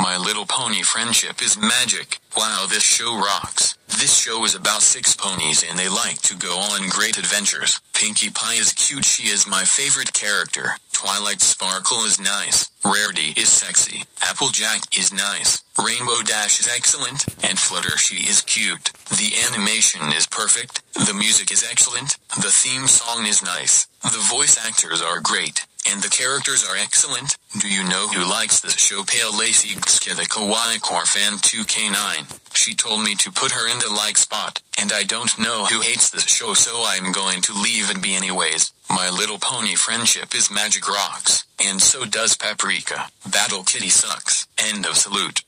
My Little Pony friendship is magic. Wow, this show rocks. This show is about six ponies and they like to go on great adventures. Pinkie Pie is cute, she is my favorite character. Twilight Sparkle is nice. Rarity is sexy. Applejack is nice. Rainbow Dash is excellent. And Fluttershy is cute. The animation is perfect. The music is excellent. The theme song is nice. The voice actors are great. And the characters are excellent. Do you know who likes this show? Pale Lacey the Kawaii Core fan 2K9. She told me to put her in the like spot, and I don't know who hates this show so I'm going to leave it be anyways. My Little Pony friendship is magic rocks, and so does Paprika. Battle Kitty sucks. End of salute.